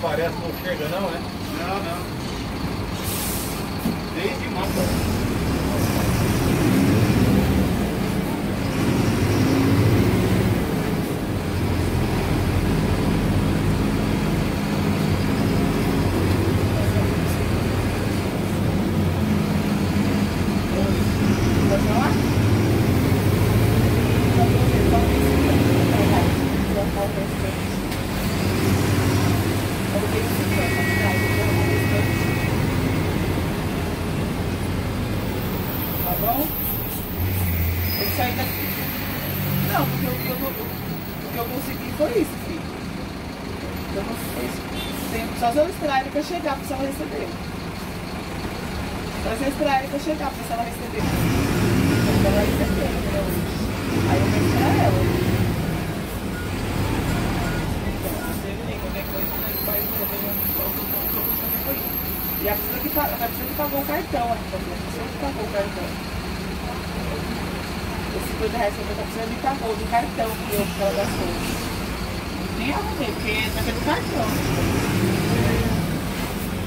aparece, não chega não, né? Não, porque o que eu, o que eu consegui foi isso, filho. Eu não sei. Tem, só se eu esperar ele pra chegar, pra ela receber. Só se eu esperar ele pra chegar, pra ela receber. Porque ela recebeu, né. Aí eu vou esperar ela. E a pessoa que, pa- a pessoa que pagou o cartão ainda, né? a pessoa que pagou o cartão. Esse 50 reais que eu tô precisando me pagou do cartão que eu que ela gastou. Nem arrumei, porque tá pelo cartão.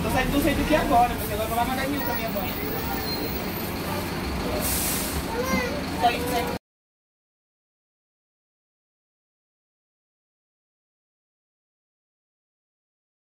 Tô saindo do sei do que agora, porque agora eu vou lá mandar mil pra minha mãe. Só isso, né?